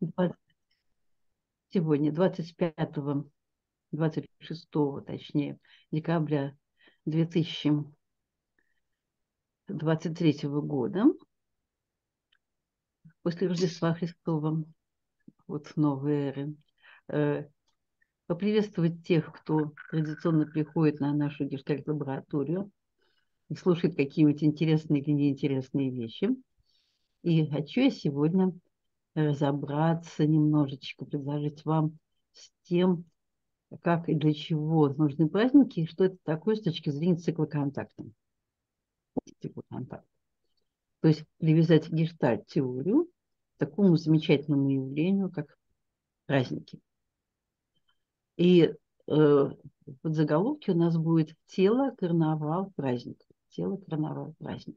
20 сегодня, 25 26 точнее, декабря 2023 года, после Рождества Христова, вот новой эры, э, поприветствовать тех, кто традиционно приходит на нашу гештальт-лабораторию и слушает какие-нибудь интересные или неинтересные вещи. И хочу я сегодня разобраться немножечко, предложить вам с тем, как и для чего нужны праздники, и что это такое с точки зрения цикла контакта. Цикла контакта. То есть привязать гештальт-теорию к такому замечательному явлению, как праздники. И э, под заголовке у нас будет тело, карнавал, праздник. Тело, карнавал, праздник.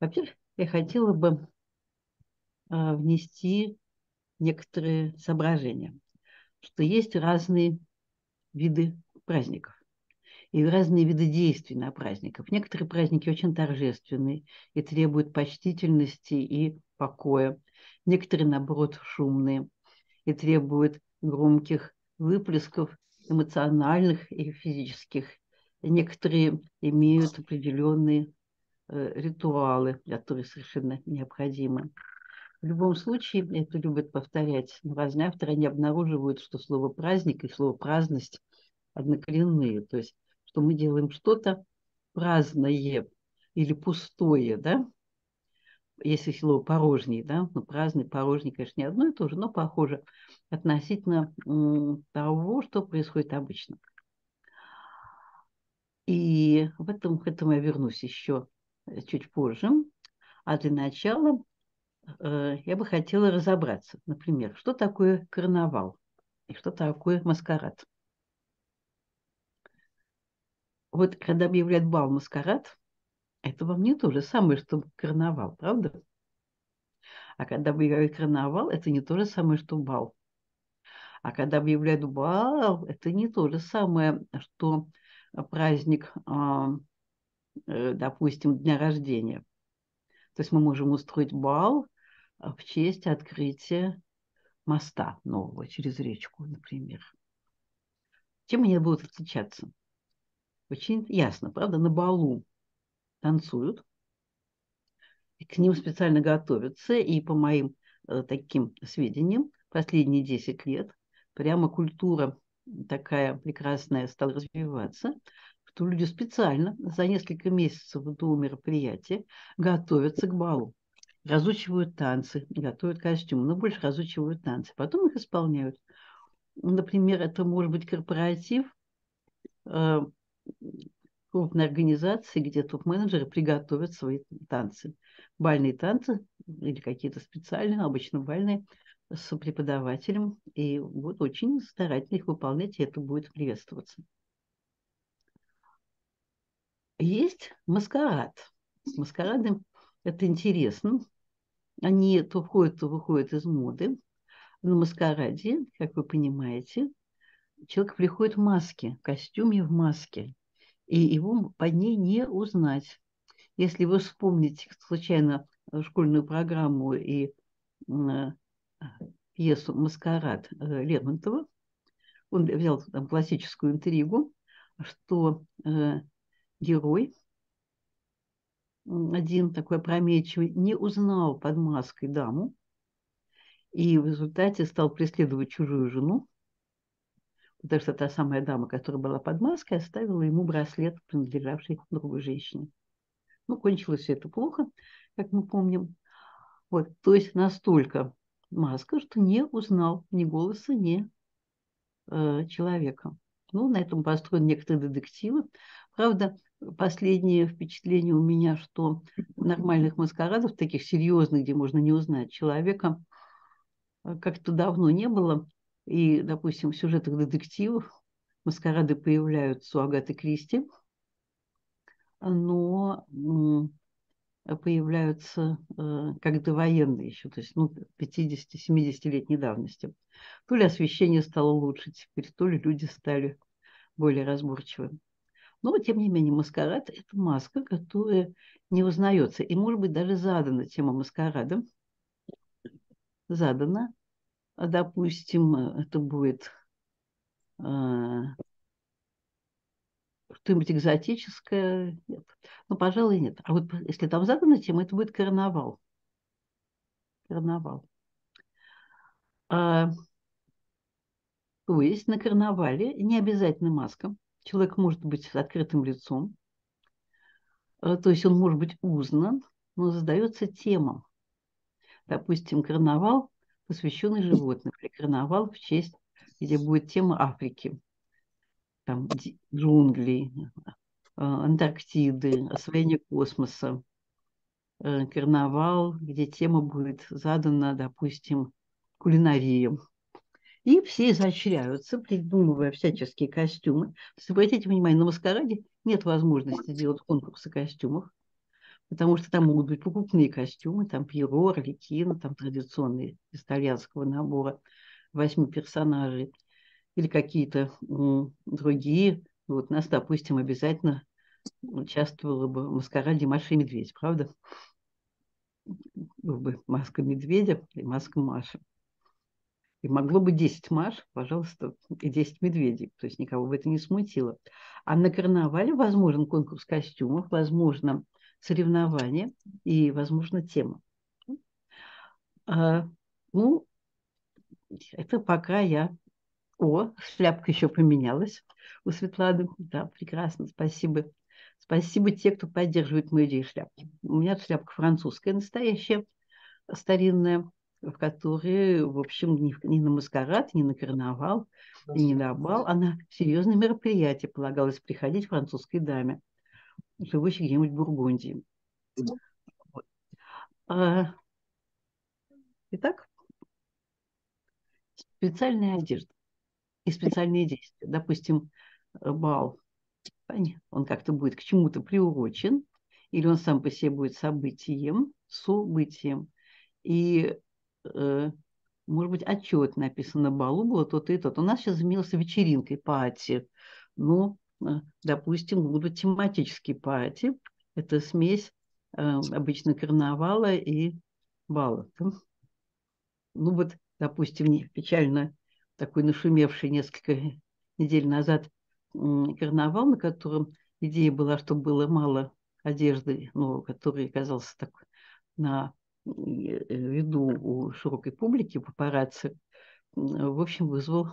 Во-первых, я хотела бы внести некоторые соображения, что есть разные виды праздников и разные виды действий на праздниках. Некоторые праздники очень торжественные и требуют почтительности и покоя. Некоторые, наоборот, шумные и требуют громких выплесков эмоциональных и физических. Некоторые имеют определенные э, ритуалы, которые совершенно необходимы. В любом случае, это любят повторять разные авторы, они обнаруживают, что слово «праздник» и слово «праздность» однокоренные, то есть, что мы делаем что-то праздное или пустое, да, если слово порожний, да, ну, праздный, порожний, конечно, не одно и то же, но похоже относительно того, что происходит обычно. И в этом, к этому я вернусь еще э, чуть позже. А для начала я бы хотела разобраться, например, что такое карнавал и что такое маскарад. Вот когда объявляют бал маскарад, это вам не то же самое, что карнавал, правда? А когда объявляют карнавал, это не то же самое, что бал. А когда объявляют бал, это не то же самое, что праздник, а, э, допустим, дня рождения. То есть мы можем устроить бал в честь открытия моста нового через речку, например. Чем они будут отличаться? Очень ясно, правда? На балу танцуют, и к ним специально готовятся, и по моим э, таким сведениям, последние 10 лет прямо культура такая прекрасная стала развиваться, что люди специально за несколько месяцев до мероприятия готовятся к балу, разучивают танцы, готовят костюмы, но больше разучивают танцы, потом их исполняют. Например, это может быть корпоратив, э, крупной организации, где топ-менеджеры приготовят свои танцы. Бальные танцы или какие-то специальные, обычно бальные, с преподавателем. И вот очень старательно их выполнять, и это будет приветствоваться. Есть маскарад. Маскарады – это интересно. Они то входят, то выходят из моды. На маскараде, как вы понимаете, человек приходит в маске, в костюме в маске – и его по ней не узнать. Если вы вспомните случайно школьную программу и пьесу «Маскарад» э, Лермонтова, он взял там классическую интригу, что э, герой, один такой опрометчивый, не узнал под маской даму, и в результате стал преследовать чужую жену, потому что та самая дама, которая была под маской, оставила ему браслет, принадлежавший другой женщине. Ну, кончилось все это плохо, как мы помним. Вот, то есть настолько маска, что не узнал ни голоса, ни э, человека. Ну, на этом построены некоторые детективы. Правда, последнее впечатление у меня, что нормальных маскарадов, таких серьезных, где можно не узнать человека, э, как-то давно не было. И, допустим, в сюжетах детективов маскарады появляются у Агаты Кристи, но появляются э, как довоенные еще, то есть ну, 50-70-летней давности. То ли освещение стало лучше теперь, то ли люди стали более разборчивы. Но, тем не менее, маскарад – это маска, которая не узнается. И, может быть, даже задана тема маскарада. Задана допустим, это будет э, что-нибудь экзотическое. Нет. Ну, пожалуй, нет. А вот если там задана тема, это будет карнавал. Карнавал. А, то есть на карнавале не обязательно маска. Человек может быть с открытым лицом. А, то есть он может быть узнан, но задается тема. Допустим, карнавал, посвященный животным, или карнавал в честь, где будет тема Африки, там, джунглей, а, Антарктиды, освоение космоса, э, карнавал, где тема будет задана, допустим, кулинарией. И все изощряются, придумывая всяческие костюмы. обратите внимание, на маскараде нет возможности делать конкурсы костюмов, потому что там могут быть покупные костюмы, там Пьеро, Орликино, там традиционные из итальянского набора восьми персонажей или какие-то другие. Вот нас, допустим, обязательно участвовала бы в маскараде Маша и Медведь, правда? Был бы маска медведя и маска Маши. И могло бы 10 Маш, пожалуйста, и 10 медведей. То есть никого бы это не смутило. А на карнавале возможен конкурс костюмов, возможно соревнование и, возможно, тема. А, ну, это пока я... О, шляпка еще поменялась у Светланы. Да, прекрасно, спасибо. Спасибо те, кто поддерживает мою идею шляпки. У меня шляпка французская, настоящая, старинная в которой, в общем, ни, ни на маскарад, ни на карнавал, и ни на бал, а на серьезные мероприятия полагалось приходить французской даме, живущей где-нибудь в Бургундии. Вот. А, итак, специальная одежда и специальные действия. Допустим, бал, он как-то будет к чему-то приурочен, или он сам по себе будет событием, событием. И может быть, отчет написан на балу, было то-то и то-то. У нас сейчас заменился вечеринкой пати. Ну, э, допустим, будут тематические пати. Это смесь э, обычно карнавала и бала. Ну вот, допустим, печально такой нашумевший несколько недель назад карнавал, на котором идея была, чтобы было мало одежды, ну, который оказался так на Э, виду у широкой публики папарацци, в общем, вызвал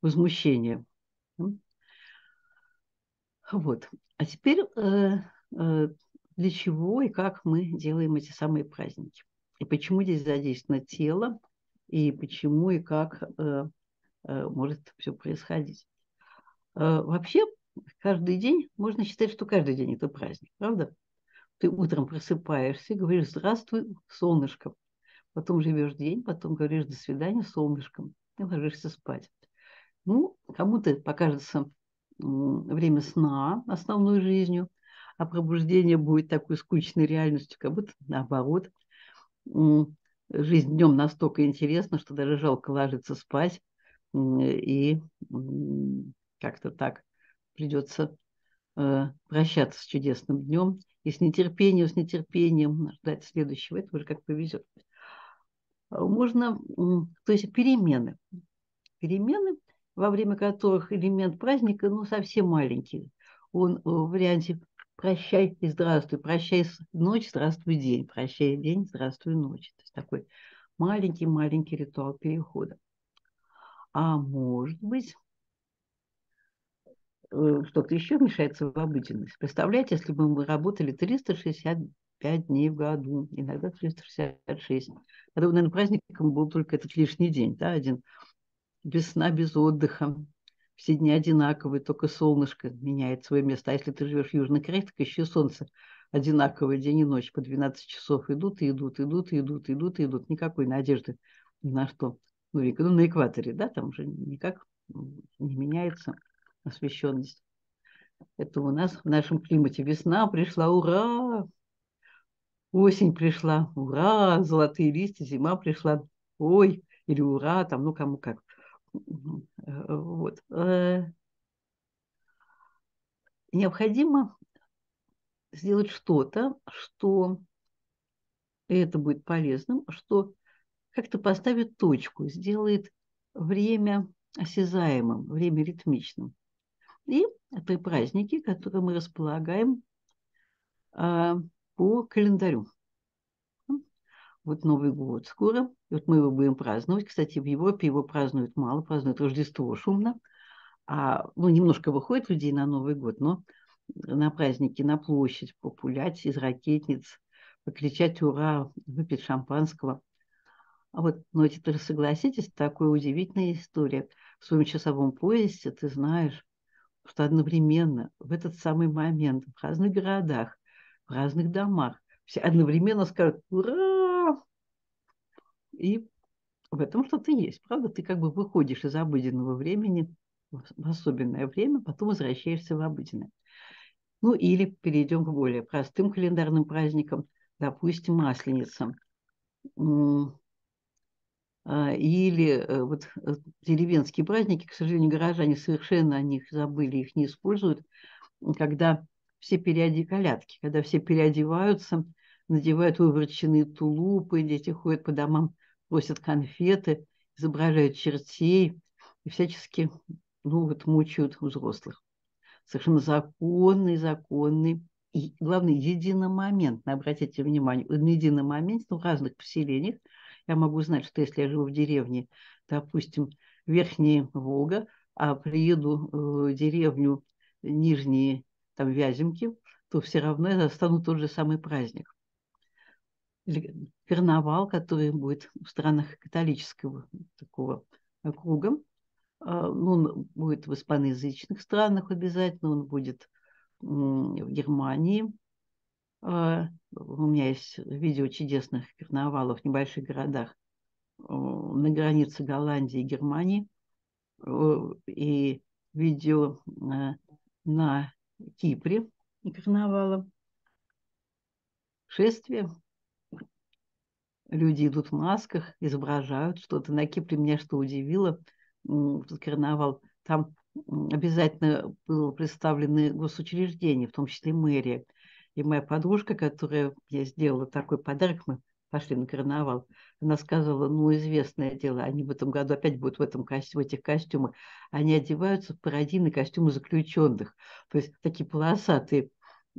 возмущение. Вот. А теперь э, э, для чего и как мы делаем эти самые праздники? И почему здесь задействовано тело, и почему и как может все происходить? Вообще, каждый день, можно считать, что каждый день это праздник, правда? Ты утром просыпаешься, говоришь «Здравствуй, солнышко». Потом живешь день, потом говоришь «До свидания, солнышком» и ложишься спать. Ну, кому-то покажется время сна основной жизнью, а пробуждение будет такой скучной реальностью, как будто наоборот. Жизнь днем настолько интересна, что даже жалко ложиться спать, и как-то так придется э, прощаться с чудесным днем и с нетерпением, с нетерпением ждать следующего, это уже как повезет. Можно, то есть перемены. Перемены, во время которых элемент праздника, ну, совсем маленький. Он в варианте прощай и здравствуй, прощай ночь, здравствуй день, прощай день, здравствуй ночь. То есть такой маленький-маленький ритуал перехода. А может быть, Э, что-то еще мешается в обыденность. Представляете, если бы мы работали 365 дней в году, иногда 366. Это, наверное, праздником был только этот лишний день, да, один. Без сна, без отдыха. Все дни одинаковые, только солнышко меняет свое место. А если ты живешь в Южной Корее, так еще солнце одинаковое день и ночь. По 12 часов идут и идут, идут и идут, идут и идут. Никакой надежды ни на что. Ну, ну на экваторе, да, там же никак не меняется освещенность. Это у нас в нашем климате весна пришла, ура! Осень пришла, ура! Золотые листья, зима пришла, ой! Или ура, там, ну кому как. Вот. Э, необходимо сделать что-то, что это будет полезным, что как-то поставит точку, сделает время осязаемым, время ритмичным. И это праздники, которые мы располагаем а, по календарю. Вот Новый год скоро, и вот мы его будем праздновать. Кстати, в Европе его празднуют мало, празднуют Рождество шумно, а, ну, немножко выходит людей на Новый год, но на праздники, на площадь популять из ракетниц, покричать «Ура!», выпить шампанского. А вот, но теперь согласитесь, такая удивительная история. В своем часовом поясе ты знаешь, что одновременно в этот самый момент в разных городах, в разных домах все одновременно скажут «Ура!» И в этом что-то есть, правда? Ты как бы выходишь из обыденного времени в особенное время, потом возвращаешься в обыденное. Ну или перейдем к более простым календарным праздникам, допустим, Масленицам. А, или э, вот э, деревенские праздники, к сожалению, горожане совершенно о них забыли, их не используют, когда все переоди колядки, когда все переодеваются, надевают вывороченные тулупы, дети ходят по домам, просят конфеты, изображают чертей и всячески ну, вот, мучают взрослых. Совершенно законный, законный и, главное, единомоментно, обратите внимание, на единомомент в разных поселениях – я могу знать, что если я живу в деревне, допустим, Верхняя Волга, а приеду в деревню Нижние там, Вяземки, то все равно я застану тот же самый праздник. Карнавал, который будет в странах католического такого круга, а, ну, он будет в испаноязычных странах обязательно, он будет в Германии, у меня есть видео чудесных карнавалов в небольших городах на границе Голландии и Германии. И видео а, на Кипре карнавала. Шествие. Люди идут в масках, изображают что-то. На Кипре меня что удивило, карнавал, там обязательно было представлены госучреждения, в том числе мэрия. И моя подружка, которая мне сделала такой подарок, мы пошли на карнавал, она сказала, ну, известное дело, они в этом году опять будут в, этом, в этих костюмах. Они одеваются в пародийные костюмы заключенных. То есть такие полосатые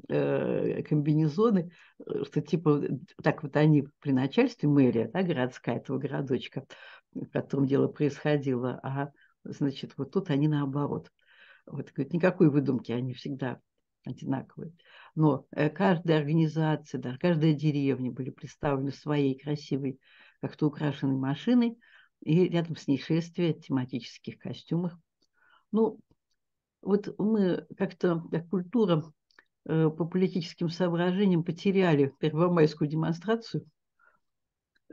э, комбинезоны, э, что типа так вот они при начальстве мэрия, да, городская этого городочка, в котором дело происходило, а значит вот тут они наоборот. Вот говорит, никакой выдумки, они всегда одинаковые. Но э, каждая организация, да, каждая деревня были представлены своей красивой, как-то украшенной машиной, и рядом с ней шествие в тематических костюмах. Ну, вот мы как-то, как культура, э, по политическим соображениям потеряли первомайскую демонстрацию,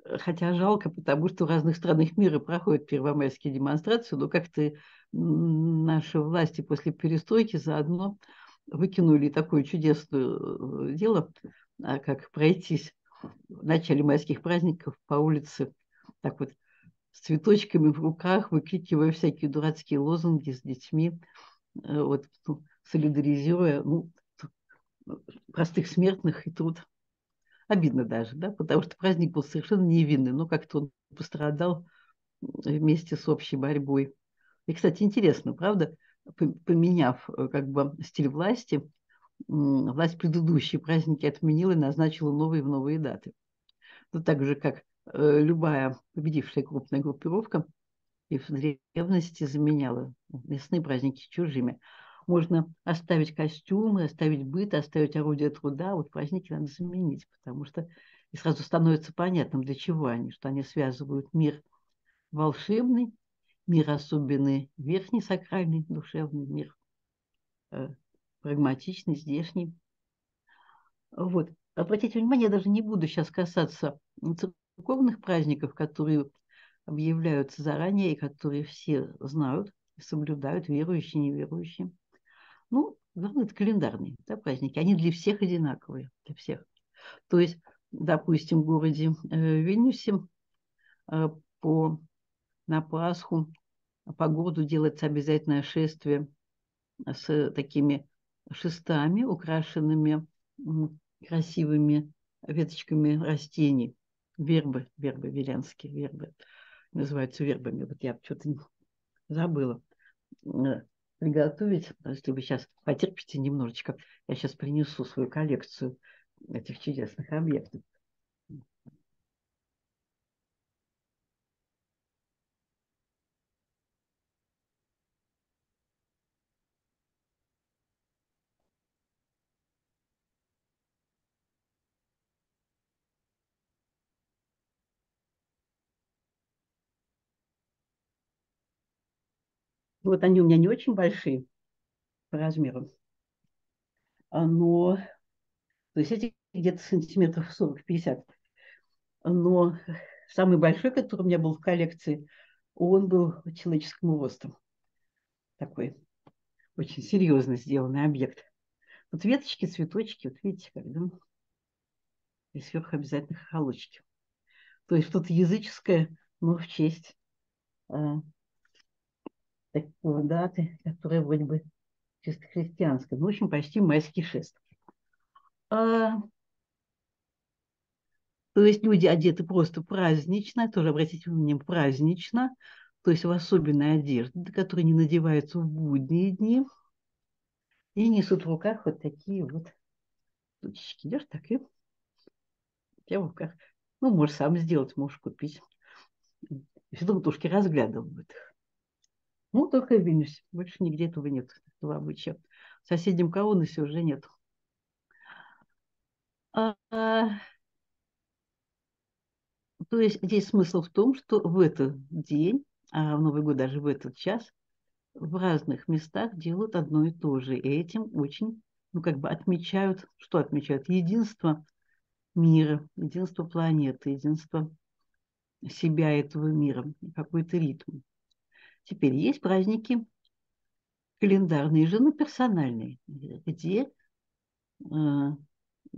хотя жалко, потому что в разных странах мира проходят первомайские демонстрации, но как-то наши власти после перестройки заодно выкинули такое чудесное э, дело, а, как пройтись в начале майских праздников по улице, так вот, с цветочками в руках, выкрикивая всякие дурацкие лозунги с детьми, э, вот, ну, солидаризируя ну, простых смертных и труд. Обидно даже, да, потому что праздник был совершенно невинный, но как-то он пострадал вместе с общей борьбой. И, кстати, интересно, правда, поменяв э, как бы стиль власти, власть предыдущие праздники отменила и назначила новые в новые даты. Ну, так же, как э, любая победившая крупная группировка и в древности заменяла местные праздники чужими. Можно оставить костюмы, оставить быт, оставить орудие труда, вот праздники надо заменить, потому что и сразу становится понятным, для чего они, что они связывают мир волшебный мир особенный, верхний сакральный душевный мир, э, прагматичный, здешний. Вот. Обратите внимание, я даже не буду сейчас касаться церковных праздников, которые объявляются заранее и которые все знают соблюдают, верующие, неверующие. Ну, главное, это календарные да, праздники. Они для всех одинаковые, для всех. То есть, допустим, в городе э, Вильнюсе э, по, на Пасху по городу делается обязательное шествие с такими шестами, украшенными красивыми веточками растений. вербы, вербы, веленские вербы, называются вербами. Вот я что-то забыла э, приготовить. Если вы сейчас потерпите немножечко, я сейчас принесу свою коллекцию этих чудесных объектов. Вот они у меня не очень большие по размеру, а, но то есть эти где-то сантиметров 40-50. Но самый большой, который у меня был в коллекции, он был человеческому ростом. Такой очень серьезно сделанный объект. Вот веточки, цветочки, вот видите, как, да? И сверху обязательно хохолочки. То есть что-то языческое, но в честь такой даты, которая вроде бы чисто христианская. В общем, почти майский шест. А, то есть люди одеты просто празднично, тоже обратите внимание, празднично, то есть в особенной одежде, которая не надевается в будние дни, и несут в руках вот такие вот штучки. Идешь так и тебя в руках. Ну, можешь сам сделать, можешь купить. Все тушки разглядывают их. Ну, только в Вильнюсе. Больше нигде этого нет, этого обычая. В соседнем Каунасе уже нет. А, то есть здесь смысл в том, что в этот день, а в Новый год даже в этот час, в разных местах делают одно и то же. И этим очень, ну, как бы отмечают, что отмечают? Единство мира, единство планеты, единство себя этого мира, какой-то ритм. Теперь есть праздники календарные, персональные, где э,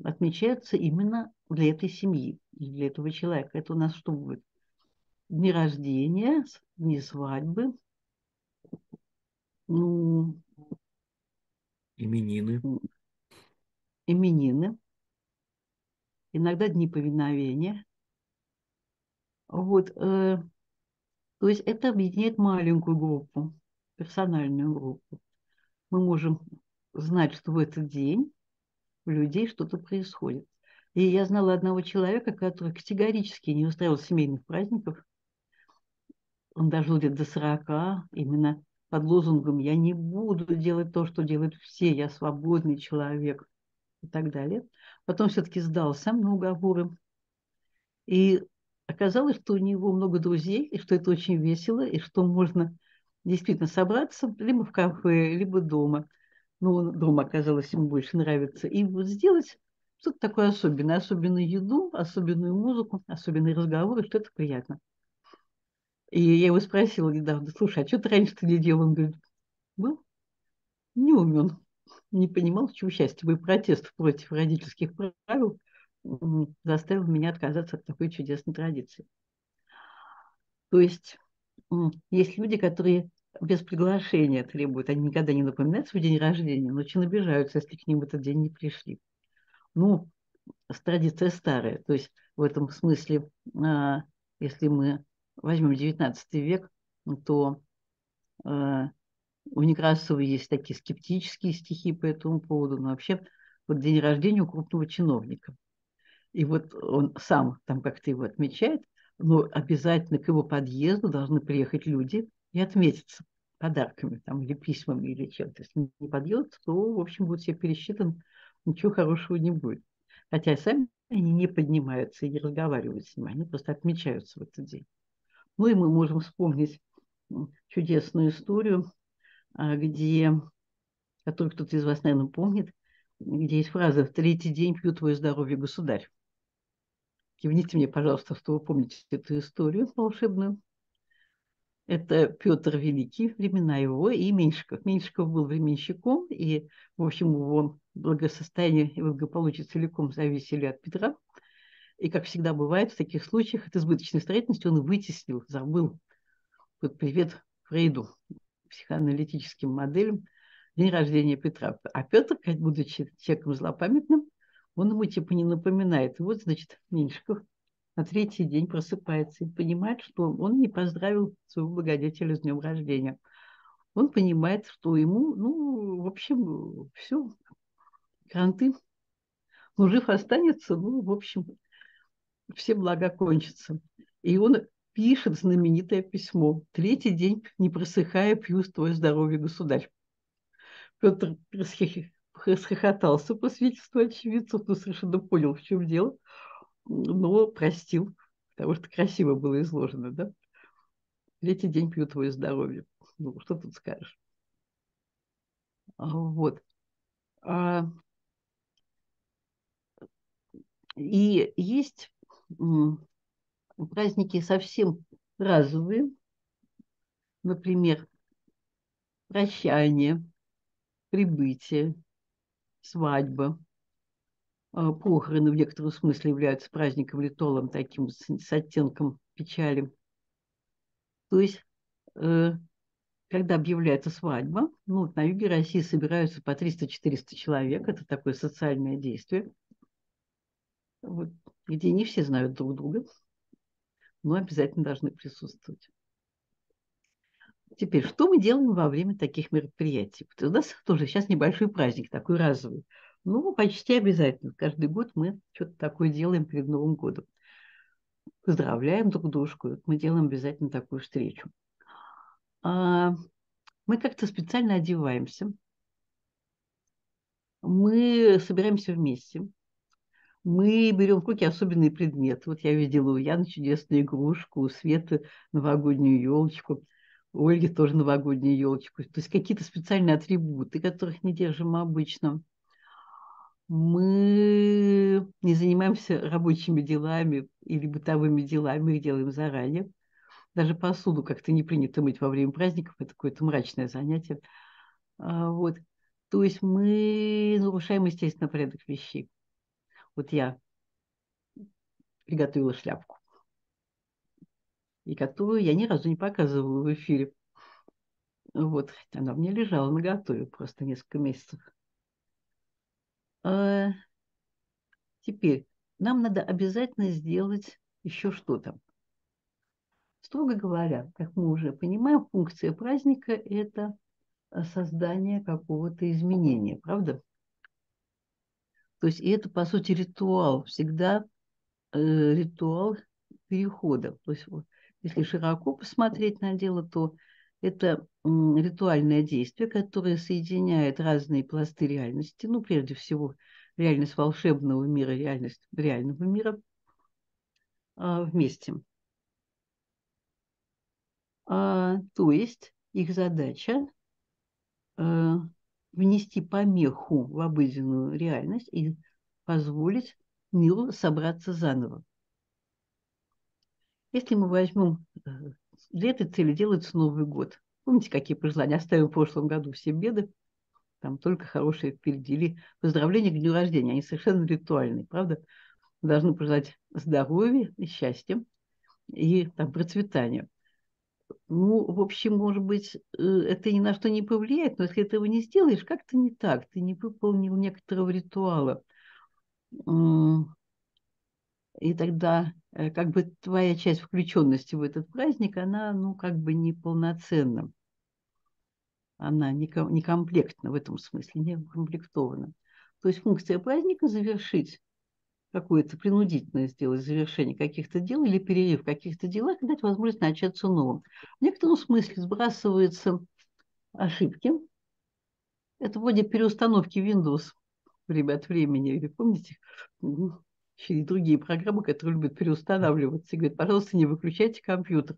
отмечаются именно для этой семьи, для этого человека. Это у нас что будет? Дни рождения, дни свадьбы, ну, именины. Именины. Иногда дни повиновения. Вот. То есть это объединяет маленькую группу, персональную группу. Мы можем знать, что в этот день у людей что-то происходит. И я знала одного человека, который категорически не устраивал семейных праздников. Он дожил лет до 40, именно под лозунгом «я не буду делать то, что делают все, я свободный человек» и так далее. Потом все-таки сдался на уговоры. И оказалось, что у него много друзей, и что это очень весело, и что можно действительно собраться либо в кафе, либо дома. Ну, дома оказалось ему больше нравится. И вот сделать что-то такое особенное, особенную еду, особенную музыку, особенные разговоры, что это приятно. И я его спросила недавно, слушай, а что ты раньше-то не делал? Он говорит, был не умен, не понимал, в чем счастье. Мой протест против родительских правил заставил меня отказаться от такой чудесной традиции. То есть есть люди, которые без приглашения требуют, они никогда не напоминают свой день рождения, но очень обижаются, если к ним в этот день не пришли. Ну, традиция старая, то есть в этом смысле, а, если мы возьмем XIX век, то а, у Некрасова есть такие скептические стихи по этому поводу, но вообще вот день рождения у крупного чиновника. И вот он сам там как-то его отмечает, но обязательно к его подъезду должны приехать люди и отметиться подарками там, или письмами, или чем-то. Если не подъедут, то, в общем, будет все пересчитан, ничего хорошего не будет. Хотя сами они не поднимаются и не разговаривают с ним, они просто отмечаются в этот день. Ну и мы можем вспомнить чудесную историю, а, где, которую кто-то из вас, наверное, помнит, где есть фраза «В третий день пью твое здоровье, государь». Кивните мне, пожалуйста, что вы помните эту историю волшебную. Это Петр Великий, времена его, и Меньшиков. Меньшиков был временщиком, и, в общем, его благосостояние и благополучие целиком зависели от Петра. И, как всегда бывает в таких случаях, от избыточной строительности он вытеснил, забыл. Вот привет Фрейду, психоаналитическим моделям, день рождения Петра. А Петр, будучи человеком злопамятным, он ему типа не напоминает. Вот, значит, Меньшиков на третий день просыпается и понимает, что он не поздравил своего благодетеля с днем рождения. Он понимает, что ему, ну, в общем, все, кранты. Ну, жив останется, ну, в общем, все блага кончатся. И он пишет знаменитое письмо. Третий день, не просыхая, пью твое здоровье, государь. Петр расхохотался по свидетельству очевидцев, но совершенно понял, в чем дело, но простил, потому что красиво было изложено, да? Третий день пью твое здоровье. Ну, что тут скажешь? А, вот. А, и есть праздники совсем разовые, например, прощание, прибытие, свадьба, похороны в некотором смысле являются праздником литолом таким с, с оттенком печали. То есть, э, когда объявляется свадьба, ну, на юге России собираются по 300-400 человек, это такое социальное действие, вот, где не все знают друг друга, но обязательно должны присутствовать. Теперь, что мы делаем во время таких мероприятий? Вот у нас тоже сейчас небольшой праздник, такой разовый. Ну, почти обязательно. Каждый год мы что-то такое делаем перед Новым годом. Поздравляем друг дружку. Мы делаем обязательно такую встречу. А, мы как-то специально одеваемся. Мы собираемся вместе мы берем в руки особенные предметы. Вот я видела у Яны чудесную игрушку, у Светы новогоднюю елочку, у Ольги тоже новогоднюю елочку. То есть какие-то специальные атрибуты, которых не держим обычно. Мы не занимаемся рабочими делами или бытовыми делами, их делаем заранее. Даже посуду как-то не принято мыть во время праздников, это какое-то мрачное занятие. А, вот. То есть мы нарушаем, естественно, порядок вещей. Вот я приготовила шляпку, и которую я ни разу не показывала в эфире. Вот, она мне лежала на готове просто несколько месяцев. А теперь нам надо обязательно сделать еще что-то. Строго говоря, как мы уже понимаем, функция праздника – это создание какого-то изменения, правда? То есть это, по сути, ритуал, всегда э, ритуал перехода. То есть вот, если широко посмотреть на дело, то это ритуальное действие, которое соединяет разные пласты реальности, ну, прежде всего, реальность волшебного мира, реальность реального мира а, вместе. А, то есть их задача а, внести помеху в обыденную реальность и позволить миру собраться заново. Если мы возьмем э, для этой цели делается Новый год. Помните, какие пожелания? Оставим в прошлом году все беды, там только хорошие впереди. Или поздравления к дню рождения, они совершенно ритуальные, правда? Мы должны пожелать здоровья и счастья и там, процветания. Ну, в общем, может быть, э, это ни на что не повлияет, но если этого не сделаешь, как-то не так, ты не выполнил некоторого ритуала. И тогда э, как бы твоя часть включенности в этот праздник, она, ну, как бы неполноценна. Она не, не комплектна в этом смысле, не комплектована. То есть функция праздника – завершить какое-то принудительное сделать завершение каких-то дел или перерыв в каких-то делах и дать возможность начаться новым. В некотором смысле сбрасываются ошибки. Это вроде переустановки Windows время от времени. Или помните, через другие программы, которые любят переустанавливаться, и говорят, пожалуйста, не выключайте компьютер.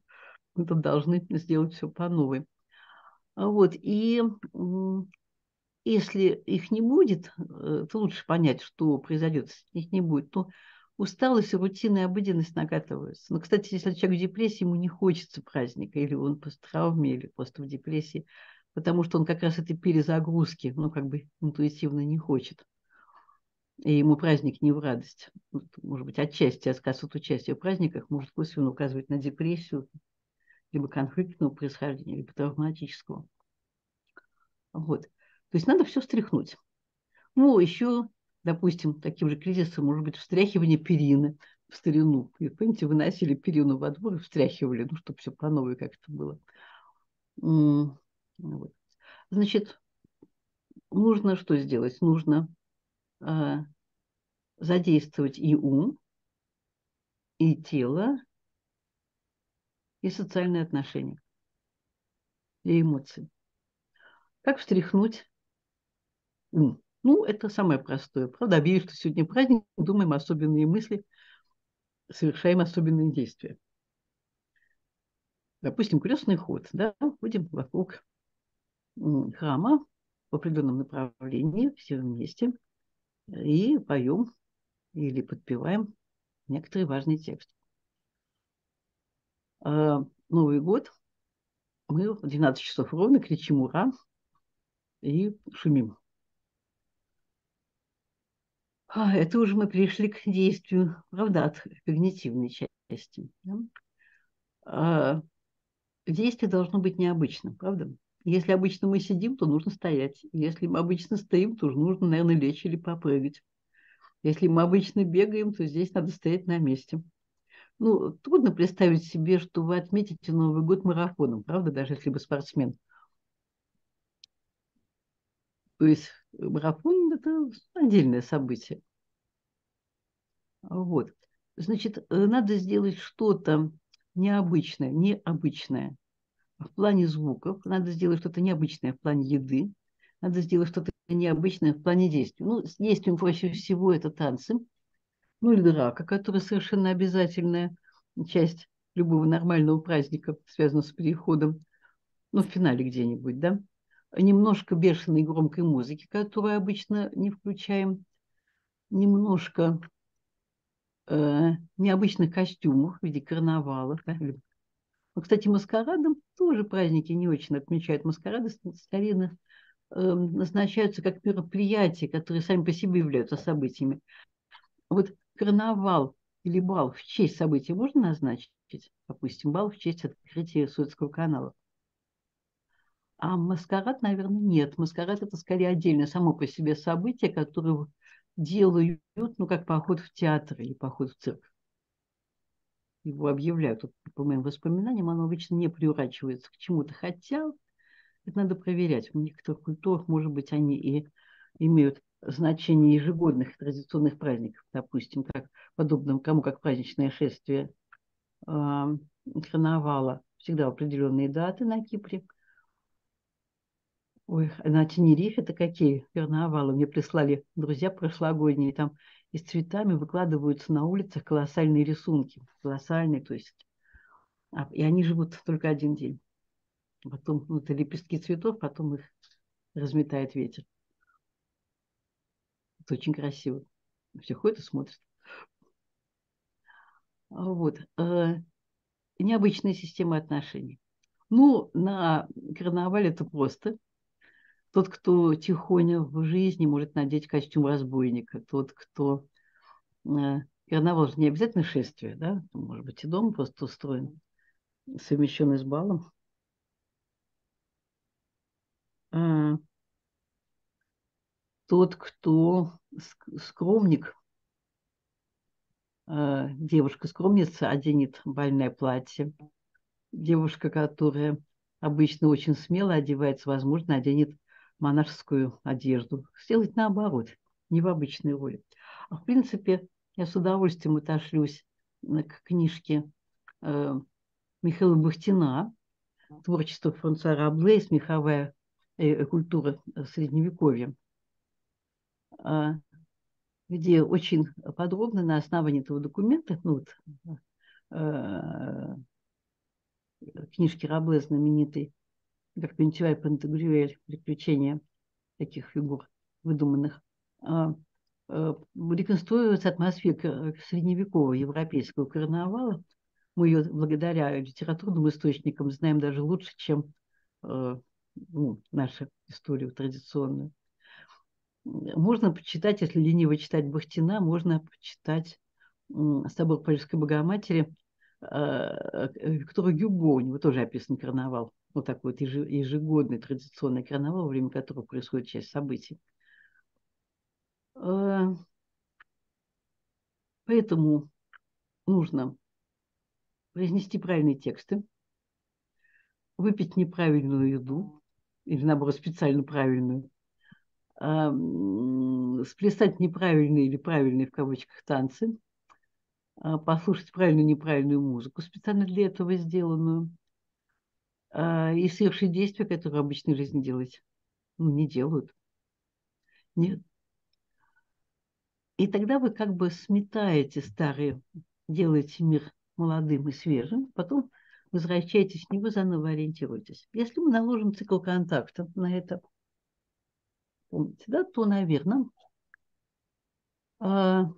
Мы тут должны сделать все по новой. Вот, и если их не будет, э, то лучше понять, что произойдет, если их не будет, то усталость, рутина и обыденность накатываются. Но, кстати, если человек в депрессии, ему не хочется праздника, или он по травме, или просто в депрессии, потому что он как раз этой перезагрузки, ну, как бы интуитивно не хочет. И ему праздник не в радость. Может быть, отчасти отказ от участия в праздниках может косвенно указывать на депрессию, либо конфликтного происхождения, либо травматического. Вот. То есть надо все стряхнуть. Ну, еще допустим, таким же кризисом может быть встряхивание перины в старину. И, помните, выносили перину во двор и встряхивали, ну, чтобы все по новой как-то было. Вот. Значит, нужно что сделать? Нужно задействовать и ум, и тело, и социальные отношения, и эмоции. Как встряхнуть ум? Ну, это самое простое. Правда, объявив, что сегодня праздник, думаем особенные мысли, совершаем особенные действия. Допустим, крестный ход. Да? Ходим вокруг храма в определенном направлении, все вместе, и поем или подпеваем некоторые важные тексты. А, Новый год мы в 12 часов ровно кричим «Ура!» и шумим. А, это уже мы пришли к действию, правда, от когнитивной части. Да? А, действие должно быть необычным, правда? Если обычно мы сидим, то нужно стоять. Если мы обычно стоим, то нужно, наверное, лечь или попрыгать. Если мы обычно бегаем, то здесь надо стоять на месте. Ну, трудно представить себе, что вы отметите Новый год марафоном, правда, даже если вы спортсмен. То есть марафон – это отдельное событие. Вот. Значит, э, надо сделать что-то необычное, необычное в плане звуков, надо сделать что-то необычное в плане еды, надо сделать что-то необычное в плане действий. Ну, с действием проще всего это танцы, ну или драка, которая совершенно обязательная часть любого нормального праздника, связанного с переходом, ну, в финале где-нибудь, да. Немножко бешеной громкой музыки, которую обычно не включаем, немножко э, необычных костюмов в виде карнавалов, да, ну, кстати, маскарадом тоже праздники не очень отмечают. Маскарады скорее э, назначаются как мероприятия, которые сами по себе являются событиями. Вот карнавал или бал в честь события можно назначить? Допустим, бал в честь открытия Суэцкого канала. А маскарад, наверное, нет. Маскарад – это скорее отдельное само по себе событие, которое делают, ну, как поход в театр или поход в цирк его объявляют, вот, по моим воспоминаниям, оно обычно не приурачивается к чему-то. Хотя это надо проверять. В некоторых культурах, может быть, они и имеют значение ежегодных традиционных праздников, допустим, как подобным кому как праздничное шествие э, карнавала. Всегда определенные даты на Кипре. Ой, на Тенерифе это какие карнавалы? Мне прислали друзья прошлогодние, там и с цветами выкладываются на улицах колоссальные рисунки. Колоссальные, то есть. А, и они живут только один день. Потом ну, это лепестки цветов, потом их разметает ветер. Это очень красиво. Все ходят и смотрят. Вот. Э, необычная система отношений. Ну, на карнавале это просто. Тот, кто тихоня в жизни, может надеть костюм разбойника. Тот, кто... Э, карнавал же не обязательно шествие, да? Может быть, и дом просто устроен, совмещенный с балом. А, тот, кто скромник, а, девушка-скромница оденет бальное платье. Девушка, которая обычно очень смело одевается, возможно, оденет монашескую одежду. Сделать наоборот, не в обычной роли. А в принципе, я с удовольствием отошлюсь к книжке э, Михаила Бахтина «Творчество Франсуа Рабле. Смеховая э, культура Средневековья», э, где очень подробно на основании этого документа, ну вот, э, книжки Рабле знаменитой, как Пентюай Пантагрюэль, приключения таких фигур выдуманных, а, а, реконструируется атмосфера средневекового европейского карнавала. Мы ее благодаря литературным источникам знаем даже лучше, чем а, ну, наша история традиционная. Можно почитать, если лениво читать Бахтина, можно почитать собор Парижской Богоматери Виктора Гюго, у него тоже описан карнавал вот такой вот ежегодный традиционный карнавал, во время которого происходит часть событий. Э, поэтому нужно произнести правильные тексты, выпить неправильную еду, или наоборот специально правильную, сплясать неправильные или правильные в кавычках танцы, а, послушать правильную неправильную музыку, специально для этого сделанную, и совершить действия, которые в обычной жизни делать ну, не делают. Нет. И тогда вы как бы сметаете старые, делаете мир молодым и свежим, потом возвращаетесь в него, заново ориентируетесь. Если мы наложим цикл контакта на это, помните, да, то, наверное, а,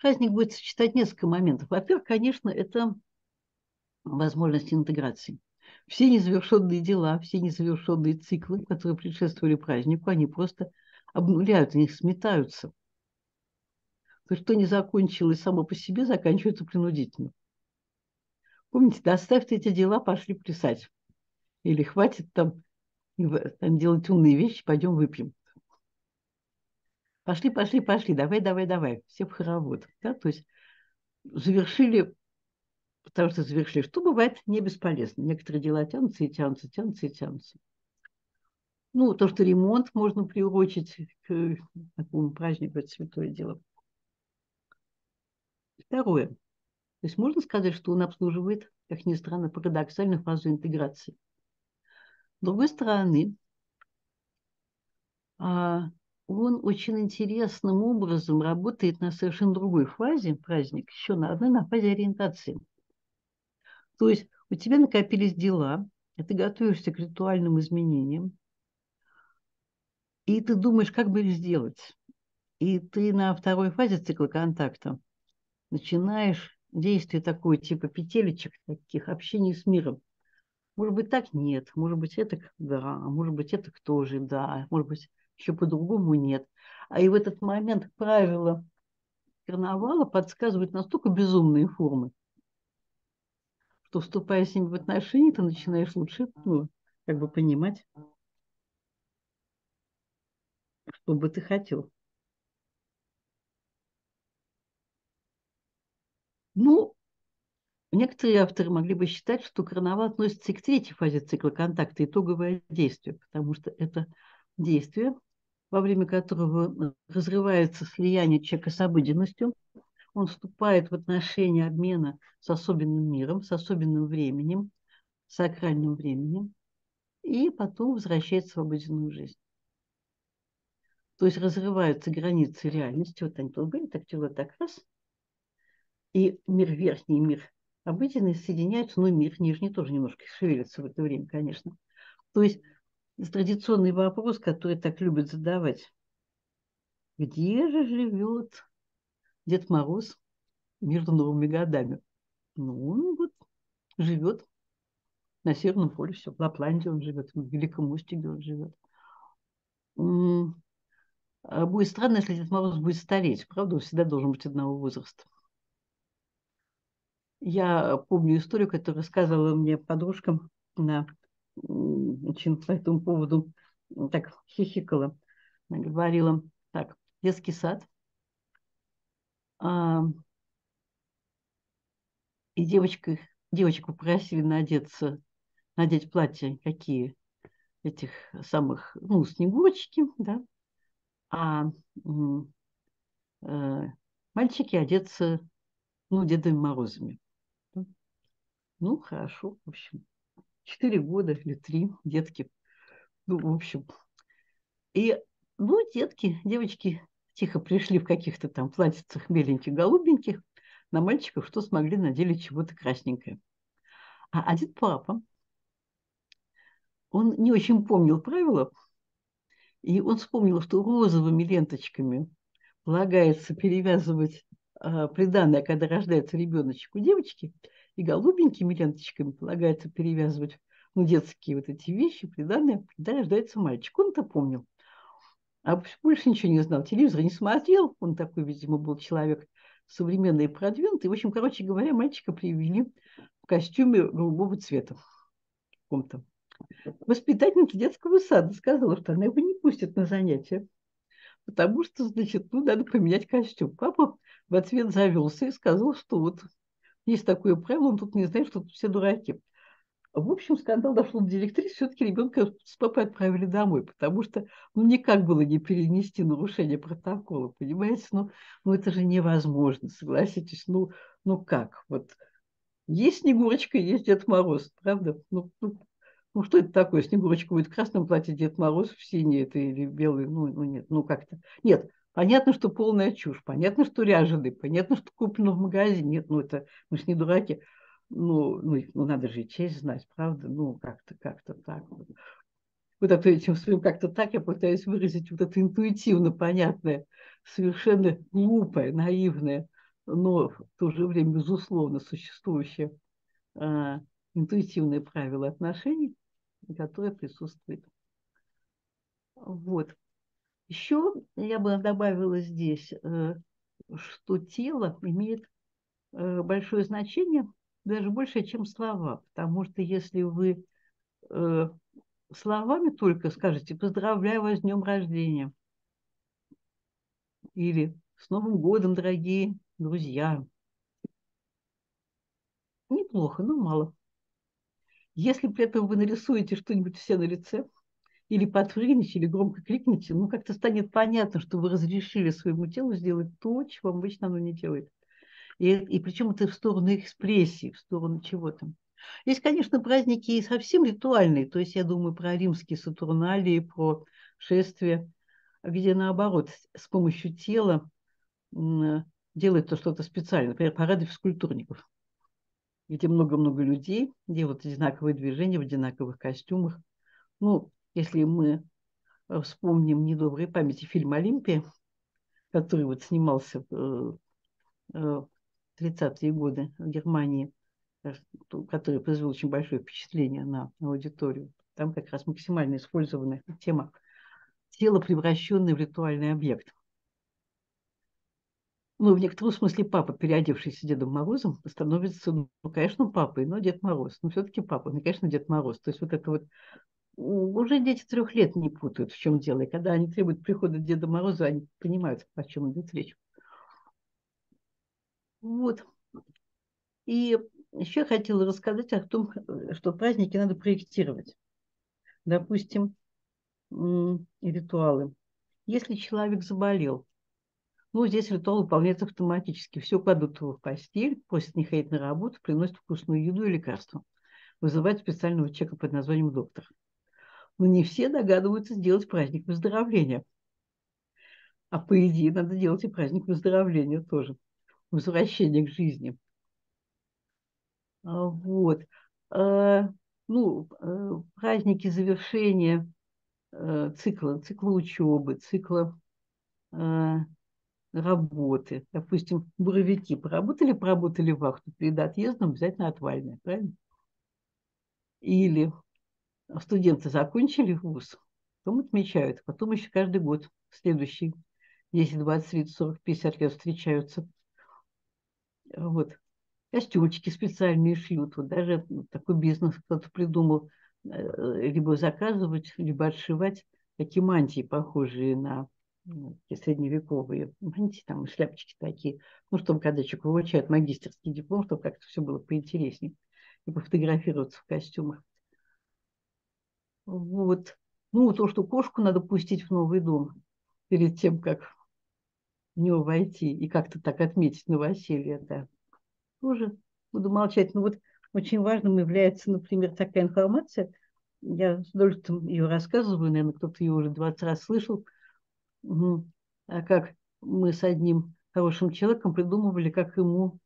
праздник будет сочетать несколько моментов. Во-первых, конечно, это возможность интеграции. Все незавершенные дела, все незавершенные циклы, которые предшествовали празднику, они просто обнуляют, они сметаются. То, что не закончилось само по себе, заканчивается принудительно. Помните, доставьте эти дела, пошли плясать. Или хватит там, там делать умные вещи, пойдем выпьем. Пошли, пошли, пошли, давай, давай, давай, все в хоровод. Да? То есть завершили, потому что завершили, что бывает не бесполезно. Некоторые дела тянутся и тянутся, тянутся и тянутся. Ну, то, что ремонт можно приурочить к такому празднику, это святое дело. Второе. То есть можно сказать, что он обслуживает, как ни странно, парадоксальную фазу интеграции. С другой стороны, а, он очень интересным образом работает на совершенно другой фазе праздник, еще на одной, на фазе ориентации. То есть у тебя накопились дела, и ты готовишься к ритуальным изменениям, и ты думаешь, как бы их сделать. И ты на второй фазе цикла контакта начинаешь действие такое, типа петелечек таких, общения с миром. Может быть, так нет, может быть, это да, может быть, это тоже да, может быть, еще по-другому нет. А и в этот момент правила карнавала подсказывают настолько безумные формы, что вступая с ними в отношения, ты начинаешь лучше, ну, как бы понимать, что бы ты хотел. Ну, некоторые авторы могли бы считать, что карнавал относится и к третьей фазе цикла контакта, итоговое действие, потому что это действие, во время которого разрывается слияние человека с обыденностью, он вступает в отношения обмена с особенным миром, с особенным временем, сакральным временем, и потом возвращается в жизнь. То есть разрываются границы реальности, вот они тут были, так вот так раз, и мир верхний, мир обыденный соединяются, но мир нижний тоже немножко шевелится в это время, конечно. То есть традиционный вопрос, который так любят задавать. Где же живет Дед Мороз между новыми годами? Ну, он вот живет на Северном полюсе, в Лапландии он живет, в Великом Устюге он живет. А будет странно, если Дед Мороз будет стареть. Правда, он всегда должен быть одного возраста. Я помню историю, которую рассказывала мне подружка на очень по этому поводу так хихикала. Говорила, так, детский сад. А, и девочка, девочку попросили надеться, надеть платье какие этих самых, ну, снегурочки, да, а э, мальчики одеться, ну, Дедами Морозами. Ну, хорошо, в общем четыре года или три детки. Ну, в общем. И, ну, детки, девочки тихо пришли в каких-то там платьицах беленьких, голубеньких, на мальчиков что смогли, надели чего-то красненькое. А один папа, он не очень помнил правила, и он вспомнил, что розовыми ленточками полагается перевязывать э, приданное, когда рождается ребеночек у девочки – и голубенькими ленточками полагается перевязывать ну, детские вот эти вещи, приданные, когда рождается мальчик. Он это помнил. А больше ничего не знал. Телевизор не смотрел. Он такой, видимо, был человек современный и продвинутый. В общем, короче говоря, мальчика привели в костюме голубого цвета. Каком-то. Воспитательница детского сада сказала, что она его не пустит на занятия. потому что, значит, ну, надо поменять костюм. Папа в ответ завелся и сказал, что вот есть такое правило, он тут не знает, что тут все дураки. В общем, скандал дошел до директрисы, все-таки ребенка с папой отправили домой, потому что ну, никак было не перенести нарушение протокола, понимаете? Ну, ну это же невозможно, согласитесь. Ну, ну как? Вот есть Снегурочка, есть Дед Мороз, правда? Ну, ну, ну что это такое? Снегурочка будет в красном платье, Дед Мороз в синий это или белый? Ну, ну нет, ну как-то. Нет, понятно, что полная чушь, понятно, что ряженый, понятно, что куплено в магазине. Нет, ну это мы же не дураки ну, ну, ну надо же честь знать, правда? Ну, как-то, как-то так. Вот, вот это этим своим как-то так я пытаюсь выразить вот это интуитивно понятное, совершенно глупое, наивное, но в то же время, безусловно, существующее э, интуитивное правило отношений, которое присутствует. Вот. Еще я бы добавила здесь, э, что тело имеет э, большое значение даже больше, чем слова. Потому что если вы э, словами только скажете «поздравляю вас с днем рождения» или «с Новым годом, дорогие друзья», неплохо, но мало. Если при этом вы нарисуете что-нибудь все на лице, или подпрыгнете, или громко крикнете, ну как-то станет понятно, что вы разрешили своему телу сделать то, чего обычно оно не делает. И, и причем это в сторону экспрессии, в сторону чего-то. Есть, конечно, праздники и совсем ритуальные. То есть я думаю про римские сатурналии, про шествия, где наоборот с помощью тела делает то что-то специальное. Например, парады физкультурников, где много-много людей делают одинаковые движения в одинаковых костюмах. Ну, если мы вспомним недоброй памяти фильм «Олимпия», который вот снимался э, э, 30-е годы в Германии, э, который произвел очень большое впечатление на аудиторию. Там как раз максимально использована тема тело, превращенное в ритуальный объект. Ну, в некотором смысле папа, переодевшийся Дедом Морозом, становится, ну, конечно, папой, но Дед Мороз. Но все-таки папа, ну, конечно, Дед Мороз. То есть вот это вот уже дети трех лет не путают, в чем дело. И когда они требуют прихода Деда Мороза, они понимают, о чем идет речь. Вот. И еще хотела рассказать о том, что праздники надо проектировать. Допустим, ритуалы. Если человек заболел, ну, здесь ритуал выполняется автоматически. Все кладут его в постель, просят не ходить на работу, приносят вкусную еду и лекарства. Вызывают специального человека под названием доктор. Но не все догадываются сделать праздник выздоровления. А по идее надо делать и праздник выздоровления тоже возвращение к жизни. А, вот. А, ну, э, праздники завершения э, цикла, цикла учебы, цикла э, работы. Допустим, буровики поработали, поработали вахту, перед отъездом обязательно отвальная, правильно? Или студенты закончили вуз, потом отмечают, потом еще каждый год следующий 10, 20, 30, 40, 50 лет встречаются – вот. Костюмчики специальные шьют. Вот даже такой бизнес кто-то придумал. Э, либо заказывать, либо отшивать такие мантии, похожие на ну, средневековые мантии, там шляпочки такие. Ну, чтобы когда человек получает магистерский диплом, чтобы как-то все было поинтереснее. И пофотографироваться в костюмах. Вот. Ну, то, что кошку надо пустить в новый дом перед тем, как в него войти и как-то так отметить новоселье, да. Тоже буду молчать. Но вот очень важным является, например, такая информация, я с удовольствием ее рассказываю, наверное, кто-то ее уже 20 раз слышал, угу. а как мы с одним хорошим человеком придумывали, как ему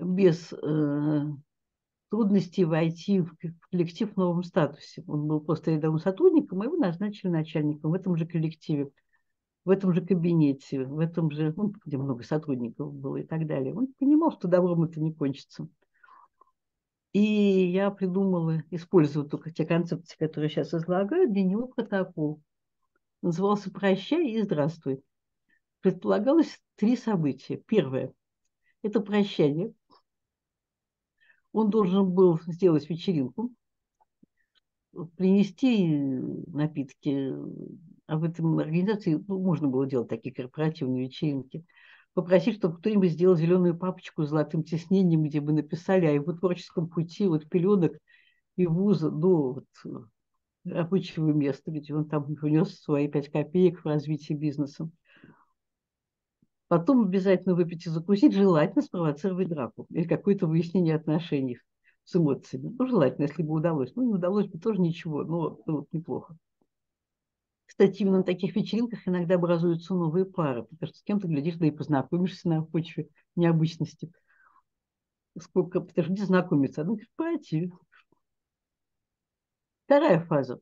без э, трудностей войти в коллектив в новом статусе. Он был просто рядовым сотрудником, и его назначили начальником в этом же коллективе в этом же кабинете, в этом же, ну, где много сотрудников было и так далее. Он понимал, что добром это не кончится. И я придумала, используя только те концепции, которые сейчас излагаю, для него протокол. Назывался «Прощай и здравствуй». Предполагалось три события. Первое – это прощание. Он должен был сделать вечеринку, принести напитки, в этом организации ну, можно было делать такие корпоративные вечеринки, попросить, чтобы кто-нибудь сделал зеленую папочку с золотым тиснением, где бы написали о его творческом пути от пеленок и вуза до вот, рабочего места, где он там внес свои пять копеек в развитие бизнеса. Потом обязательно выпить и закусить, желательно спровоцировать драку или какое-то выяснение отношений с эмоциями. Ну, желательно, если бы удалось. Ну, не удалось бы тоже ничего, но ну, вот неплохо. Кстати, именно на таких вечеринках иногда образуются новые пары, потому что с кем-то, глядишь, да и познакомишься на почве необычности. Сколько, потому что где знакомиться? Ну, корпоративе. Вторая фаза.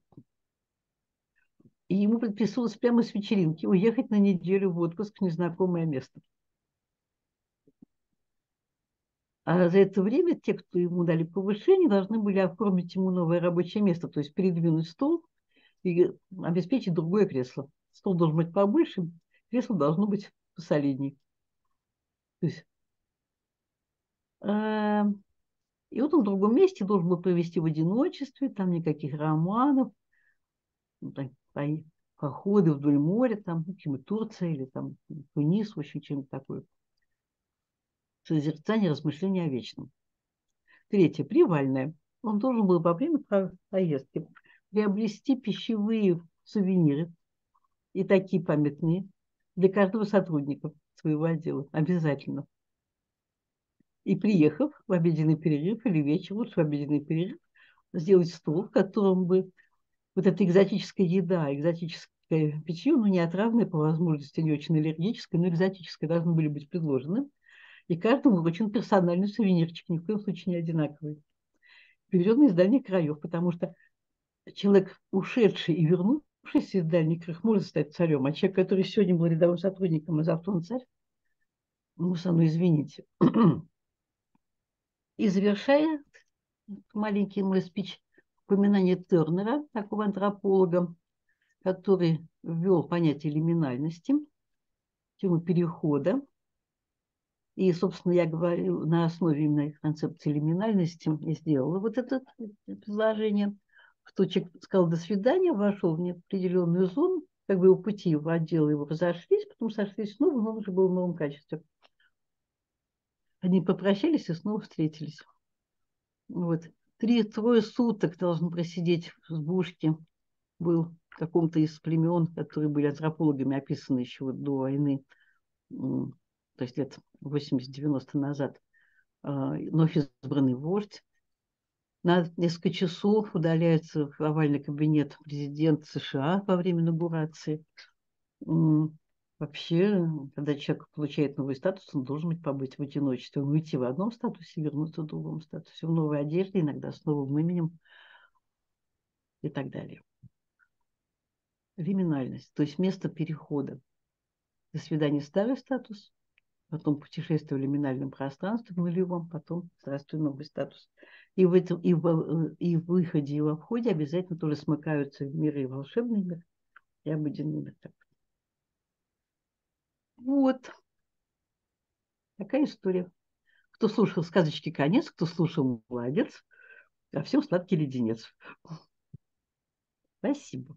И ему предписывалось прямо с вечеринки уехать на неделю в отпуск в незнакомое место. А за это время те, кто ему дали повышение, должны были оформить ему новое рабочее место, то есть передвинуть стол и обеспечить другое кресло. Стол должен быть побольше, кресло должно быть посолидней. То есть, э, и вот он в другом месте должен был провести в одиночестве, там никаких романов, ну, походы вдоль моря, там, ну, Турция или там Тунис, в общем, чем-то такое. Созерцание, размышления о вечном. Третье, привальное. Он должен был во время поездки приобрести пищевые сувениры и такие памятные для каждого сотрудника своего отдела. Обязательно. И приехав в обеденный перерыв или вечер, лучше в обеденный перерыв, сделать стол, в котором бы вот эта экзотическая еда, экзотическое питье, ну не отравное по возможности, не очень аллергическое, но экзотическое должны были быть предложены. И каждому очень персональный сувенирчик, ни в коем случае не одинаковый. Привезенный из дальних краев, потому что человек, ушедший и вернувшийся из дальних краев, может стать царем, а человек, который сегодня был рядовым сотрудником, а завтра он царь, ну, со мной извините. И завершая маленький мой спич, упоминание Тернера, такого антрополога, который ввел понятие лиминальности, тему перехода. И, собственно, я говорю, на основе именно концепции лиминальности я сделала вот это предложение, что человек сказал «до свидания», вошел в неопределенную зону, как бы его пути, его отделы его разошлись, потом сошлись снова, но он уже был в новом качестве. Они попрощались и снова встретились. Вот. Три-трое суток должен просидеть в избушке. Был в каком-то из племен, которые были антропологами описаны еще вот до войны, то есть лет 80-90 назад. А, вновь избранный вождь. На несколько часов удаляется в овальный кабинет президент США во время инаугурации. Вообще, когда человек получает новый статус, он должен быть побыть в одиночестве. Он уйти в одном статусе, вернуться в другом статусе, в новой одежде, иногда с новым именем и так далее. Лиминальность, то есть место перехода. До свидания старый статус, потом путешествие в лиминальном пространстве, в нулевом, потом здравствуй новый статус. И в, этом, и, в, и в выходе, и во входе обязательно тоже смыкаются миры волшебный мир, и обыденный мир. Вот. Такая история. Кто слушал сказочки конец, кто слушал молодец, а всем сладкий леденец. Спасибо.